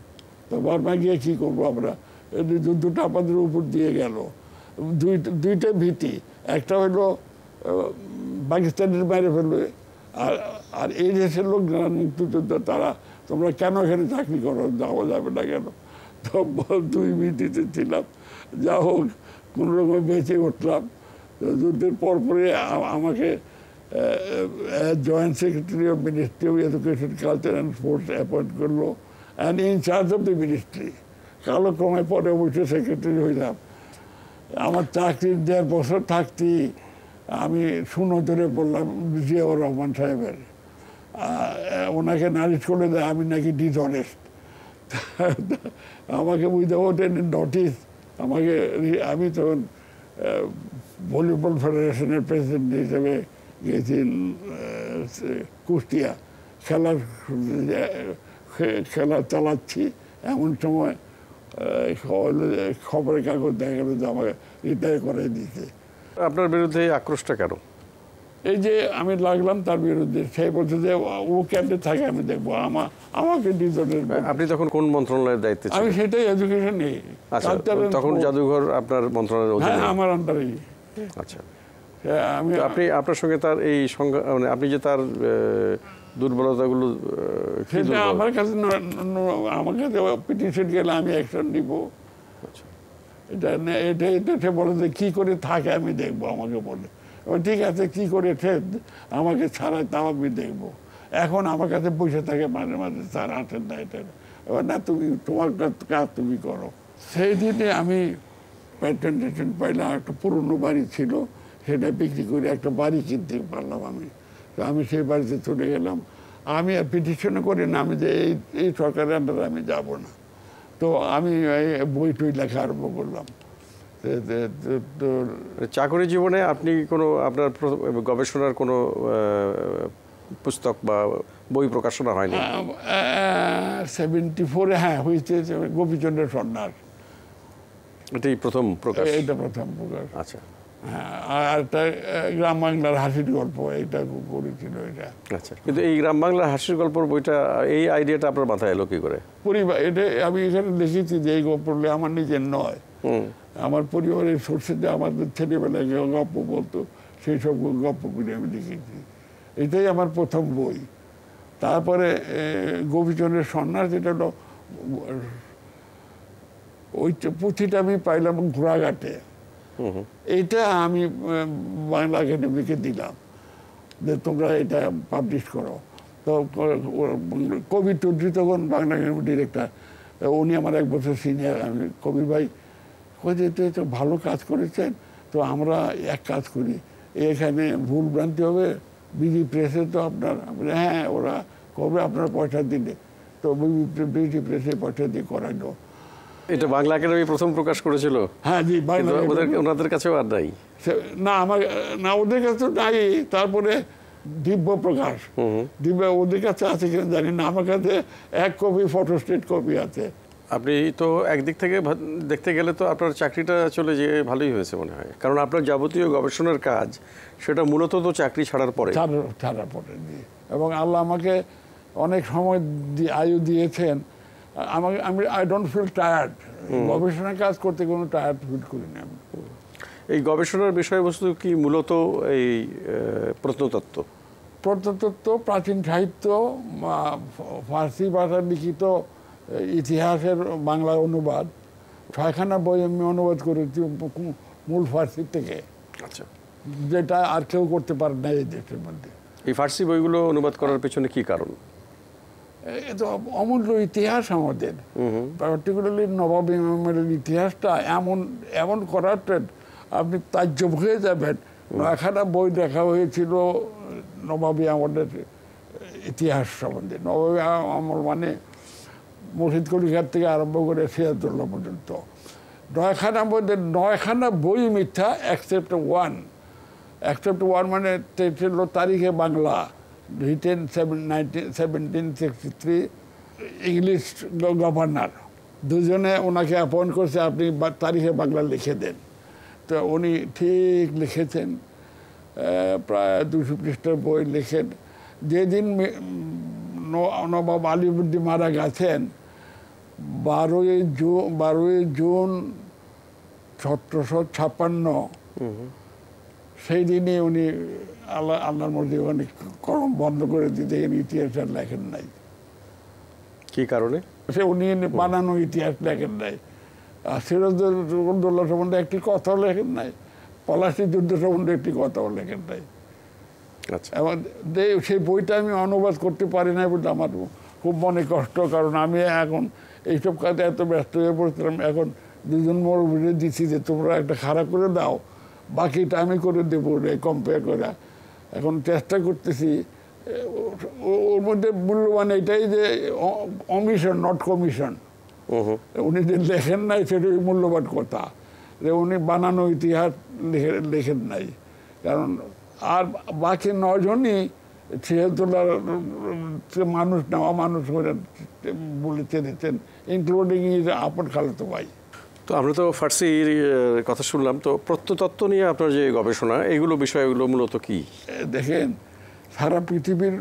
তো বার্মা গিয়ে কী করব আমরা? যুদ্ধটা আমাদের উপর দিয়ে গেল। দুই দুইটা ভীতি। একটা হলো পাকিস্তানের বাইরে ফেলবে, আর আর এই দেশের লোক যারা মুক্তিযুদ্ধ তারা, তোমরা কেন এখানে চাকরি করো, যাওয়া যাবে না কেন? তো দুই ভীতিতে ছিলাম, যা হোক কোনো রকম বেঁচে উঠলাম। যুদ্ধের পরপরই আ- আমাকে joint secretary of ministry of education culture and sports appoint করল and in charge of the ministry কালো কালক্রমে পরে অবশ্যই সেক্রেটারি হইলাম। আমার চাকরির দেড় বছর থাকতেই আমি সুনজরে বললাম, জিয়াউর রহমান সাহেবের ওনাকে নালিশ করে দেয় আমি নাকি ডিসঅনেস্ট। আমাকে উইদাউট এনি নোটিস, আমাকে আমি তখন ভলিবল ফেডারেশনের প্রেসিডেন্ট হিসেবে গেছি কুষ্টিয়া। খেলার খেলা চালাচ্ছি, এমন সময় খবরের কাগজ দেখা গেল যে আমাকে রিটায়ার করে দিতে আপনার বিরুদ্ধে এই আক্রোশটা কেন? এই যে আমি লাগলাম তার বিরুদ্ধে সে বলছে যে ও ক্যাম্পে থাকে আমি দেখব। আমা আমাকে ডিজনের আপনি তখন কোন মন্ত্রণালয়ের দায়িত্বে আমি সেটাই এডুকেশন নেই। আচ্ছা তখন জাদুঘর আপনার মন্ত্রণালয়ের হ্যাঁ অধীনে আমার আন্ডারেই আচ্ছা। আমি আপনি আপনার সঙ্গে তার এই সংজ্ঞা মানে আপনি যে তার দুর্বলতাগুলো সেটা আমার কাছে আমার কাছে পিটিশন গেলে আমি অ্যাকশন নিব। আচ্ছা। এটা এটা এটা সে বলে যে কী করে থাকে আমি দেখব আমাকে বলে। ঠিক আছে কী করে সে আমাকে ছাড়ায় তাও আমি দেখব। এখন আমার কাছে বসে থাকে মাঝে মাঝে স্যার আসেন না এটা। এবার না তুমি তোমার কাজ- কাজ তুমি করো। সেই দিনে আমি প্যাটেন্টেশন পাইলাম একটা পুরনো বাড়ি ছিল সেটা বিক্রি করে একটা বাড়ি কিনতে পারলাম আমি। তো আমি সেই বাড়িতে চলে গেলাম। আমি আর পিটিশনও করি না আমি যে এই এই সরকারের আন্ডারে আমি যাব না। তো আমি বই টই লেখা আরম্ভ করলাম। তো চাকরি জীবনে আপনি কোনো আপনার গবেষণার কোনো পুস্তক বা বই প্রকাশনা হয়নি? সেভেন্টি ফোরে হ্যাঁ হয়েছে গোপীচন্দ্র সন্ন্যাস। এটাই প্রথম প্রকাশ? এইটা প্রথম প্রকাশ। আচ্ছা। আর একটা আহ, গ্রাম বাংলার হাসির গল্প করেছিল এটা। আচ্ছা কিন্তু এই গ্রাম বাংলার হাসির গল্পের বইটা এই আইডিয়াটা আপনার মাথায় এলো কি করে? পরিবার এটা আমি এখানে যে এই গল্পগুলো আমার নিজের নয়। আমার পরিবারের সোর্সে আমাদের ছেলেবেলায় যে গল্প বলতো সেই সব গল্পগুলি আমি লিখেছি এটাই আমার প্রথম বই। তারপরে গোপীচন্দ্রের সন্ন্যাস যেটা হলো ওই পুঁথিটা আমি পাইলাম ঘোড়াঘাটে। এইটা আমি বাংলা একাডেমিকে দিলাম, যে তোমরা এটা পাবলিশ করো। তো, কবি চৌধুরী তখন বাংলা একাডেমির ডিরেক্টর উনি আমার এক বছর সিনিয়র আমি কবির ভাই, কই যে তো ভালো কাজ করেছেন, তো আমরা এক কাজ করি, এখানে ভুল ভ্রান্তি হবে বিজি প্রেসে তো আপনার হ্যাঁ ওরা কবে আপনার পয়সা দিলে তো বিজি প্রেসে পয়সা দিয়ে করালো। এটা বাংলা একাডেমি প্রথম প্রকাশ করেছিল? হ্যাঁ জি ওদের ওনাদের কাছেও আর নাই? না আমার না ওদের কাছে নাই তারপরে দিব্য প্রকাশ। দিব্য ওদের কাছে আছে কিনা জানি না আমার কাছে এক কপি ফটোস্টেট কপি আছে। আপনি তো একদিক থেকে দেখতে গেলে তো আপনার চাকরিটা চলে যেয়ে ভালোই হয়েছে মনে হয়। কারণ আপনার যাবতীয় গবেষণার কাজ সেটা মূলত তো চাকরি ছাড়ার পরে। ছাড়ার পরে এবং আল্লাহ আমাকে অনেক সময় আয়ু দিয়েছেন আমাকে আমি আই ডোন্ট ফিল টায়ার্ড গবেষণার কাজ করতে কোনো টায়ার্ড ফিল করি না আমি। এই গবেষণার বিষয়বস্তু কি মূলত এই প্রত্নতত্ত্ব? প্রত্নতত্ত্ব প্রাচীন সাহিত্য ফার্সি ভাষায় লিখিত ইতিহাসের বাংলা অনুবাদ ছয়খানা বই আমি অনুবাদ করেছি মূল ফার্সি থেকে। আচ্ছা। যেটা আর কেউ করতে পারে না এই দেশের মধ্যে। এই ফার্সি বইগুলো অনুবাদ করার পেছনে কি কারণ? এ তো অমূল্য ইতিহাস আমাদের। পার্টিকুলারলি নবাব ইমামের ইতিহাসটা এমন এমন করাটেড আপনি তাজ্জব হয়ে যাবেন। নয়খানা বই দেখা হয়েছিল নবাবী আমাদের ইতিহাস সম্বন্ধে। নবাবী আমল মানে মুর্শিদ কলিকার থেকে আরম্ভ করে সিরাজুল্লাহ পর্যন্ত। নয়খানা মধ্যে নয়খানা বই মিথ্যা অ্যাকসেপ্ট ওয়ান অ্যাকসেপ্ট ওয়ান মানে ছিল তারিখে Bangla. Sixty three English governor দুজনে ওনাকে অ্যাপয়েন্ট করছে আপনি তারিখে বাংলা লিখে দেন। তো উনি ঠিক লিখেছেন প্রায় দুশো পৃষ্ঠার বই লিখেন। যেদিন নবাব আলিবুদ্দি মারা গেছেন বারোই জুন বারোই জুন সতেরোশো ছাপ্পান্ন সেই দিনই উনি আল্লাহ আল্লাহর মধ্যে ওখানে কলম বন্ধ করে দিতে গেলে ইতিহাস আর লেখেন নাই। কি কারণে? সে উনি বানানো ইতিহাস লেখেন নাই। আর সিরাজউদ্দৌল্লা সম্বন্ধে একটি কথাও লেখেন নাই। পলাশি যুদ্ধ সম্বন্ধে একটি কথাও লেখেন নাই। আচ্ছা। এবং দে- সেই বইটা আমি অনুবাদ করতে পারি না বলে আমার খুব মনে কষ্ট কারণ আমি এখন এইসব কাজে এত ব্যস্ত হয়ে পড়ছিলাম। এখন দুজন মুরব্বীরে দিচ্ছি যে তোমরা একটা খারাপ করে দাও বাকিটা আমি করে দেবো রে কম্পেয়ার করে। এখন চেষ্টা করতেছি ওর মধ্যে মূল্যবান এটাই যে অমিশন নট কমিশন উনি যে লেখেন নাই সেটাই মূল্যবান কথা। যে উনি বানানো ইতিহাস লিখে লেখেন নাই। কারণ আর বাকি নজনই ছিয়াত্তর মানুষ নেওয়া মানুষ করে বলে চেনেছেন ইনক্লুডিং ইজ আপন খালাতো ভাই। তো আমরা তো ফার্সির কথা শুনলাম। তো প্রত্নতত্ত্ব নিয়ে আপনার যে গবেষণা এগুলো বিষয়গুলো মূলত কি? দেখেন সারা পৃথিবীর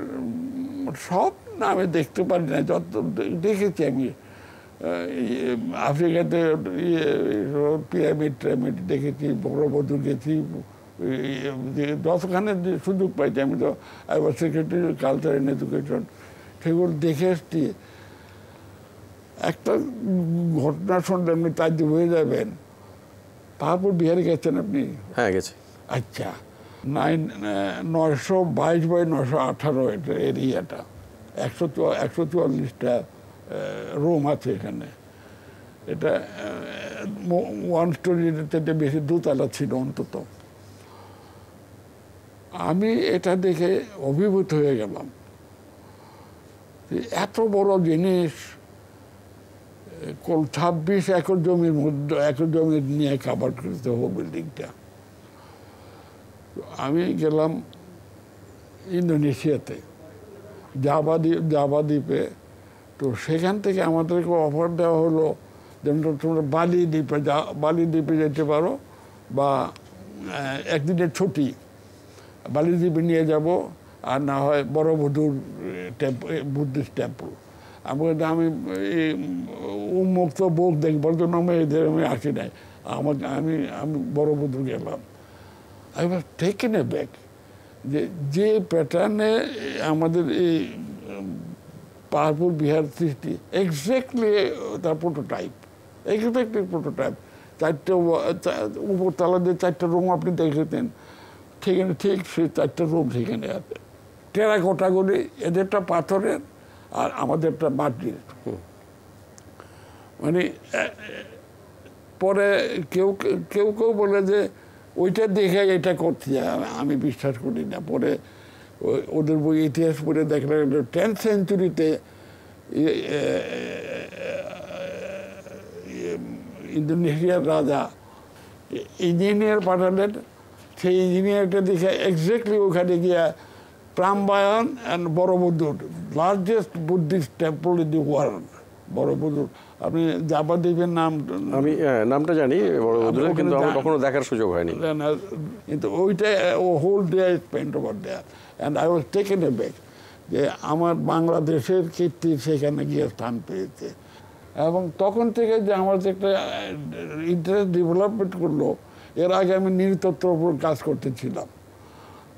সব না আমি দেখতে পারি না। যত দেখেছি আমি আফ্রিকাতে ইয়ে, পিরামিড টিরামিড দেখেছি বড়বধূ গেছি ইয়ে, যে যতখানে সুযোগ পাইছি আমি তো I was secretary culture and education সেগুলো দেখে এসছি। একটা ঘটনা শুনলে আপনি তাজ্য হয়ে যাবেন। তারপর বিহারে গেছেন আপনি? হ্যাঁ গেছে। আচ্ছা। নাইন নয়শো বাইশ বাই নয়শো আঠারো এটা এরিয়াটা। একশো চুয়া- একশো চুয়াল্লিশটা রুম আছে এখানে। এটা ওয়ান স্টোরি থেকে বেশি দুতলা ছিল অন্তত। আমি এটা দেখে অভিভূত হয়ে গেলাম যে এত বড় জিনিস ছাব্বিশ একর জমির মধ্যে, একর জমি নিয়ে কাভার করতে হবে বিল্ডিংটা আমি গেলাম ইন্দোনেশিয়াতে জাভা দ্বীপ জাভা দ্বীপে। তো সেখান থেকে আমাদেরকে অফার দেওয়া হলো যেমন তোমরা বালি দ্বীপে যা, বালি দ্বীপে যেতে পারো বা একদিনের ছুটি। বালি দ্বীপে নিয়ে যাব, আর না হয় বড় বধুর টেম্পল বুদ্ধিস্ট টেম্পল আমি বললাম, আমি এই উন্মুক্ত বুক দেখবার জন্য আমি এদের আমি আসি নাই। আমাকে আমি আমি বড় বধু গেলাম। I was taken aback যে যে প্যাটার্নে আমাদের এই পাহাড়পুর বিহার সৃষ্টি এক্স্যাক্টলি তার প্রোটোটাইপ এক্স্যাক্টলি প্রোটোটাইপ চারটে উপরতলা দিয়ে চারটে রুম আপনি দেখেছেন। সেখানে ঠিক সেই চারটে রুম সেখানে আছে। টেরাকোটাগুলি এদেরটা পাথরের আর আমাদেরটা মাটির মানে পরে কেউ কেউ কেউ বলে যে, ওইটা দেখে এটা করতে যায় আমি বিশ্বাস করি না। পরে ওদের বই ইতিহাস পড়ে দেখলাম টেন্থ সেঞ্চুরিতে ইন্দোনেশিয়ার রাজা ইঞ্জিনিয়ার পাঠালেন। সেই ইঞ্জিনিয়ারটা দেখে এক্স্যাক্টলি ওখানে গিয়া Prambanan and Borobudur largest Buddhist temple in the world Borobudur আপনি জাপা দ্বীপের নাম আমি নামটা জানি কিন্তু আমার কখনো দেখার সুযোগ হয়নি। কিন্তু ওইটা ও whole day I spend over there and I was taken aback যে আমার বাংলাদেশের কীর্তি সেখানে গিয়ে স্থান পেয়েছে। এবং তখন থেকে যে আমার যে একটা ইন্টারেস্ট ডেভেলপমেন্ট করল এর আগে আমি নৃতত্ত্বের উপর কাজ করতেছিলাম।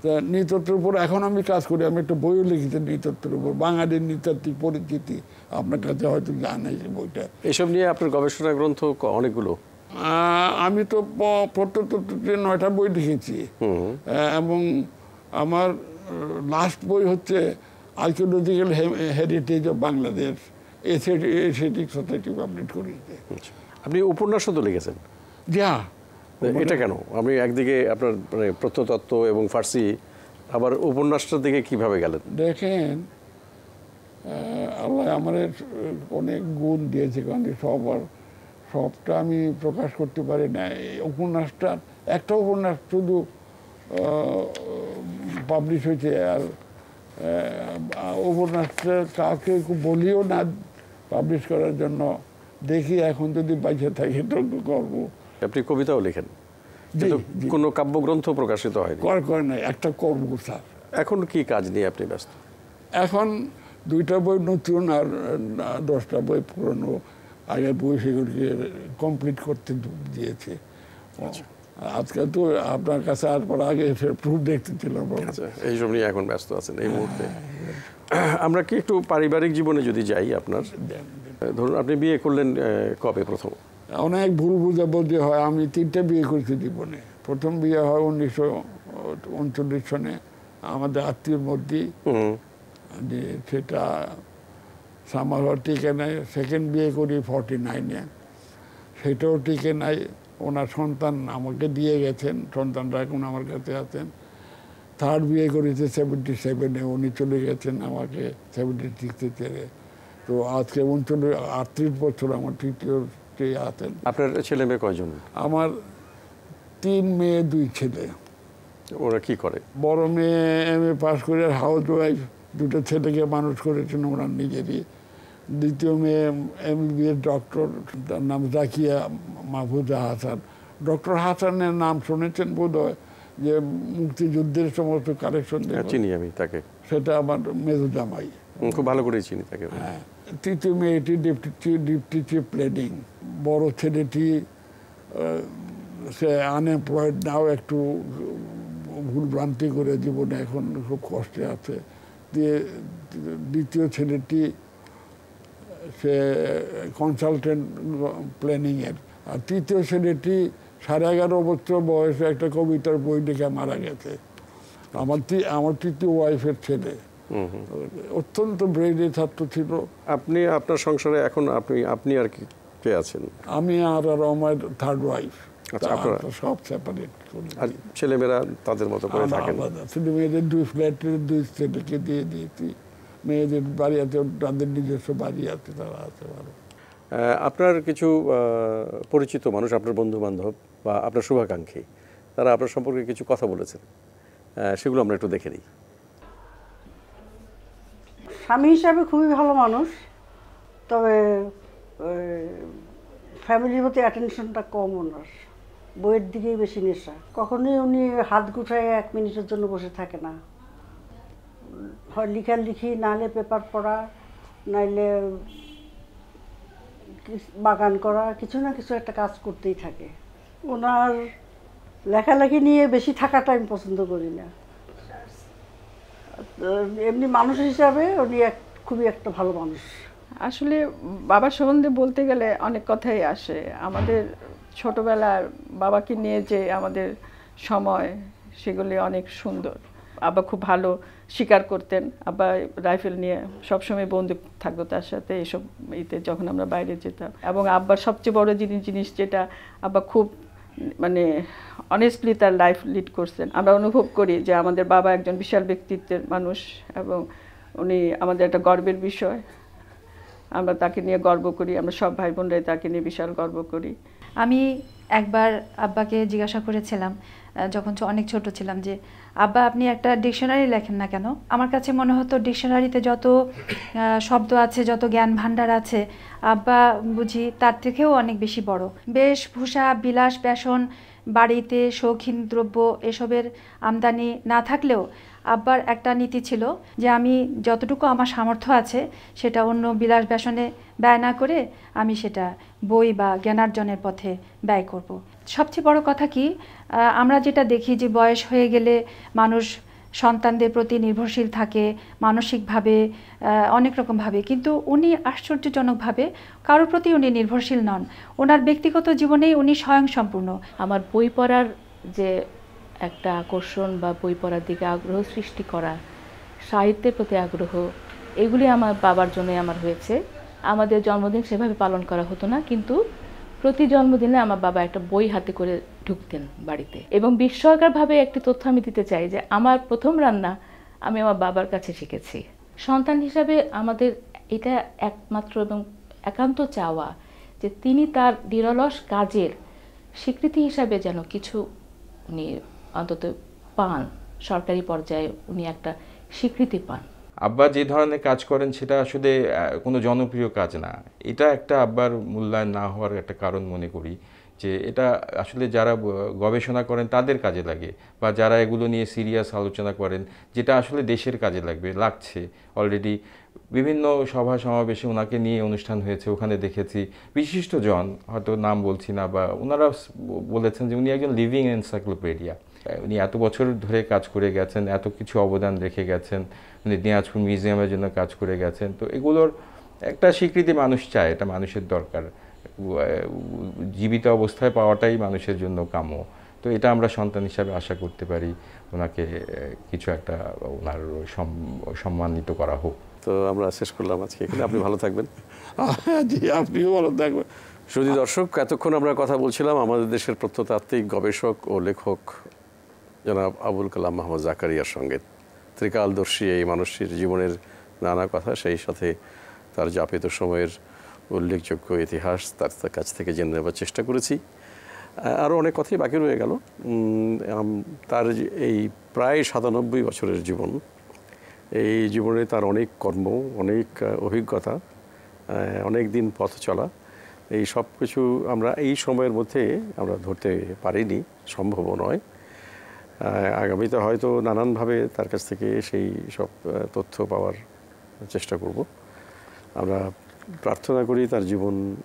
তা নৃতত্ত্বের উপর এখন আমি কাজ করি আমি একটা বইও লিখেছি নৃতত্ত্বের উপর বাঙালির নৃতাত্ত্বিক পরিচিতি। আপনার কাছে হয়তো জানাই যে বইটা। এসব নিয়ে আপনার গবেষণা গ্রন্থ অনেকগুলো? আমি তো প- প্রত্নতত্ত্বে নয়টা বই লিখেছি। এবং আমার লাস্ট বই হচ্ছে archaeological heritage of Bangladesh Asiatic society publish করেছে। আপনি উপন্যাসও তো লিখেছেন। যা। এটা কেন? আমি একদিকে আপনার মানে প্রত্নতত্ত্ব এবং ফার্সি আবার উপন্যাসটার দিকে কীভাবে গেলেন? দেখেন আল্লাহ আমার অনেক গুণ দিয়েছে কারণ সবার সবটা আমি প্রকাশ করতে পারি না। এই উপন্যাসটা একটা উপন্যাস শুধু পাবলিশ হয়েছে আর উপন্যাসটা কাউকে বলিও না পাবলিশ করার জন্য। দেখি এখন যদি বাইচে থাকি তো করব। আপনি কবিতাও লেখেন। কিন্তু। কোনো কাব্যগ্রন্থ প্রকাশিত হয়নি। কর করে না একটা করব এখন কি কাজ নিয়ে আপনি ব্যস্ত? এখন দুইটা বই নতুন আর দশটা বই পুরনো। আগের বই সেগুলিকে কমপ্লিট করতে দিয়েছে। আজকে তো আপনার কাছে আসবার আগে প্রুফ দেখতেছিলাম আচ্ছা এইসব নিয়ে এখন ব্যস্ত আছেন এই মুহূর্তে। আমরা কি একটু পারিবারিক জীবনে যদি যাই আপনার? ধরুন আপনি বিয়ে করলেন কবে প্রথম? অনেক ভুল বুঝাবুঝি হয়। আমি তিনটে বিয়ে করেছি জীবনে। প্রথম বিয়ে হয় উনিশশো উনচল্লিশ সনে আমাদের আত্মীয়র মধ্যেই হুম। যে সেটা সামার টিকে নাই। সেকেন্ড বিয়ে করি ফর্টি নাইনে। সেটাও টিকে নাই। ওনার সন্তান আমাকে দিয়ে গেছেন। সন্তানরা এখন আমার কাছে আছেন। থার্ড বিয়ে করেছে সেভেন্টি সেভেনে। উনি চলে গেছেন আমাকে সেভেন্টি সিক্সে ছেড়ে। তো আজকে উনচল্লিশ আটত্রিশ বছর আমার তৃতীয়টি আছেন আপনার ছেলে মেয়ে কয়জন? আমার তিন মেয়ে দুই ছেলে। ওরা কি করে? বড় মেয়ে এম এ পাস করে হাউস ওয়াইফ দুটো ছেলেকে মানুষ করেছেন ওনার নিজেরই। দ্বিতীয় মেয়ে এম বিএস ডক্টর তার নাম জাকিয়া মাহফুজা হাসান। ডক্টর হাসানের নাম শুনেছেন বোধ হয় যে মুক্তিযুদ্ধের সমস্ত কালেকশন হ্যাঁ, চিনি আমি তাকে। সেটা আমার মেজু জামাই। খুব ভালো করেই চিনি তাকে। হ্যাঁ তৃতীয় মেয়েটি ডিপটি ডিপটি চিফ প্ল্যানিং বড় ছেলেটি সে আনএমপ্লয়েড নাও একটু ভুলভ্রান্তি করে জীবনে এখন খুব কষ্টে আছে। দিয়ে দ্বিতীয় ছেলেটি সে কনসালটেন্ট প্ল্যানিংয়ের আর তৃতীয় ছেলেটি সাড়ে এগারো বছর বয়সে একটা কবিতার বই লিখে মারা গেছে। আমার আমার তৃতীয় ওয়াইফের ছেলে। অত্যন্ত ব্রেইলি ছাত্র ছিল। আপনি আপনার সংসারে এখন আপনি আপনি আর কি কে আছেন? আমি আর আর আমার থার্ড ওয়াইফ আচ্ছা, আপনারা- সব সেপারেট আর ছেলেমেয়েরা তাদের মতো করে থাকেন? শুধু মেয়েদের দুই ফ্ল্যাটের দুই ছেলেকে দিয়ে দিয়েছি। মেয়েদের বাড়ি আছে তাদের নিজস্ব বাড়ি আছে তারা আছে ভালো আপনার কিছু পরিচিত মানুষ আপনার বন্ধু বান্ধব বা আপনার শুভাকাঙ্ক্ষী তারা আপনার সম্পর্কে কিছু কথা বলেছেন। সেগুলো আমরা একটু দেখে নিই। স্বামী হিসাবে খুবই ভালো মানুষ তবে ফ্যামিলির প্রতি অ্যাটেনশনটা কম ওনার। বইয়ের দিকেই বেশি নেশা। কখনোই উনি হাত গুটায় এক মিনিটের জন্য বসে থাকে না। হয় লিখালিখি নাহলে পেপার পড়া নাইলে বাগান করা, কিছু না কিছু একটা কাজ করতেই থাকে। ওনার লেখালেখি নিয়ে বেশি থাকাটা আমি পছন্দ করি না। এমনি মানুষ হিসাবে উনি এক খুবই একটা ভালো মানুষ। আসলে বাবার সম্বন্ধে বলতে গেলে অনেক কথাই আসে। আমাদের ছোটবেলার বাবাকে নিয়ে যে আমাদের সময়, সেগুলি অনেক সুন্দর। আব্বা খুব ভালো শিকার করতেন। আব্বা রাইফেল নিয়ে সবসময় বন্দুক থাকতো তার সাথে এসব ইতে যখন আমরা বাইরে যেতাম। এবং আব্বার সবচেয়ে বড় জিনিস জিনিস যেটা আব্বা খুব মানে অনেস্টলি তার লাইফ লিড করছেন। আমরা অনুভব করি যে আমাদের বাবা একজন বিশাল ব্যক্তিত্বের মানুষ এবং উনি আমাদের একটা গর্বের বিষয়। আমরা তাকে নিয়ে গর্ব করি, আমরা সব ভাই বোনরাই তাকে নিয়ে বিশাল গর্ব করি। আমি একবার আব্বাকে জিজ্ঞাসা করেছিলাম যখন অনেক ছোট ছিলাম যে, আব্বা, আপনি একটা ডিকশনারি লেখেন না কেন? আমার কাছে মনে হতো ডিকশনারিতে যত শব্দ আছে, যত জ্ঞান ভাণ্ডার আছে, আব্বা বুঝি তার থেকেও অনেক বেশি বড়। বেশভূষা বিলাস ব্যাসন বাড়িতে শৌখিন দ্রব্য এসবের আমদানি না থাকলেও আব্বার একটা নীতি ছিল যে আমি যতটুকু আমার সামর্থ্য আছে সেটা অন্য বিলাস ব্যাসনে ব্যয় না করে আমি সেটা বই বা জ্ঞানার্জনের পথে ব্যয় করব। সবচেয়ে বড় কথা কি আমরা যেটা দেখি যে বয়স হয়ে গেলে মানুষ সন্তানদের প্রতি নির্ভরশীল থাকে, মানসিকভাবে অনেক রকমভাবে। কিন্তু উনি আশ্চর্যজনকভাবে কারোর প্রতি উনি নির্ভরশীল নন। ওনার ব্যক্তিগত জীবনেই উনি স্বয়ংসম্পূর্ণ। আমার বই পড়ার যে একটা আকর্ষণ বা বই পড়ার দিকে আগ্রহ সৃষ্টি করা, সাহিত্যের প্রতি আগ্রহ, এগুলি আমার বাবার জন্যই আমার হয়েছে। আমাদের জন্মদিন সেভাবে পালন করা হতো না, কিন্তু প্রতি জন্মদিনে আমার বাবা একটা বই হাতে করে ঢুকতেন বাড়িতে। এবং বিস্ময়করভাবে একটি তথ্য আমি দিতে চাই যে, আমার প্রথম রান্না আমি আমার বাবার কাছে শিখেছি। সন্তান হিসাবে আমাদের এটা একমাত্র এবং একান্ত চাওয়া যে, তিনি তার নিরলস কাজের স্বীকৃতি হিসাবে যেন কিছু উনি অন্তত পান, সরকারি পর্যায়ে উনি একটা স্বীকৃতি পান। আব্বা যে ধরনের কাজ করেন সেটা আসলে কোনো জনপ্রিয় কাজ না। এটা একটা আব্বার মূল্যায়ন না হওয়ার একটা কারণ মনে করি যে এটা আসলে যারা গবেষণা করেন তাদের কাজে লাগে বা যারা এগুলো নিয়ে সিরিয়াস আলোচনা করেন যেটা আসলে দেশের কাজে লাগবে, লাগছে। অলরেডি বিভিন্ন সভা সমাবেশে ওনাকে নিয়ে অনুষ্ঠান হয়েছে, ওখানে দেখেছি। বিশিষ্ট জন, হয়তো নাম বলছি না বা ওনারা বলেছেন যে উনি একজন লিভিং এনসাইক্লোপিডিয়া উনি এত বছর ধরে কাজ করে গেছেন এত কিছু অবদান রেখে গেছেন উনি দিনাজপুর মিউজিয়ামের জন্য কাজ করে গেছেন। তো এগুলোর একটা স্বীকৃতি মানুষ চায় এটা মানুষের দরকার। জীবিত অবস্থায় পাওয়াটাই মানুষের জন্য কাম্য। তো এটা আমরা সন্তান হিসাবে আশা করতে পারি ওনাকে কিছু একটা ওনার সম্মানিত করা হোক। তো আমরা শেষ করলাম আজকে এখানে। আপনি ভালো থাকবেন। জি আপনিও ভালো থাকবেন। শুধু দর্শক এতক্ষণ আমরা কথা বলছিলাম আমাদের দেশের প্রত্নতাত্ত্বিক গবেষক ও লেখক জনাব আবুল কালাম মাহমুদ জাকারিয়ার সঙ্গে। ত্রিকালদর্শী এই মানুষটির জীবনের নানা কথা, সেই সাথে তার যাপিত সময়ের উল্লেখযোগ্য ইতিহাস তার কাছ থেকে জেনে নেবার চেষ্টা করেছি। আরও অনেক কথাই বাকি রয়ে গেল। তার এই প্রায় সাতানব্বই বছরের জীবন, এই জীবনে তার অনেক কর্ম, অনেক অভিজ্ঞতা অনেক দিন পথ চলা, এই সব কিছু আমরা এই সময়ের মধ্যে আমরা ধরতে পারিনি, সম্ভবও নয়। আগামীতে হয়তো নানানভাবে তার কাছ থেকে সেই সব তথ্য পাওয়ার চেষ্টা করব। আমরা প্রার্থনা করি তার জীবন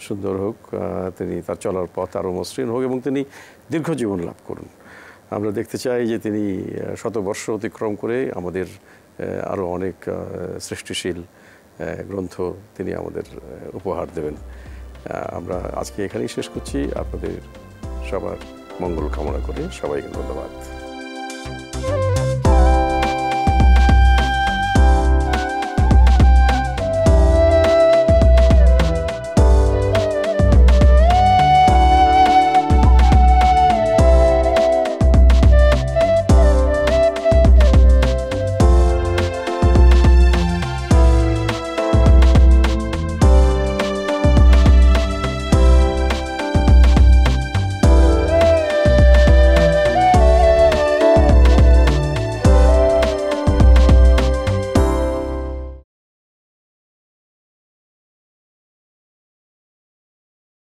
সুন্দর হোক তিনি তার চলার পথ আরও মসৃণ হোক এবং তিনি দীর্ঘ জীবন লাভ করুন। আমরা দেখতে চাই যে তিনি শতবর্ষ অতিক্রম করে আমাদের আরও অনেক সৃষ্টিশীল গ্রন্থ তিনি আমাদের উপহার দেবেন। আমরা আজকে এখানেই শেষ করছি। আপনাদের সবার মঙ্গল কামনা করে। সবাইকে ধন্যবাদ।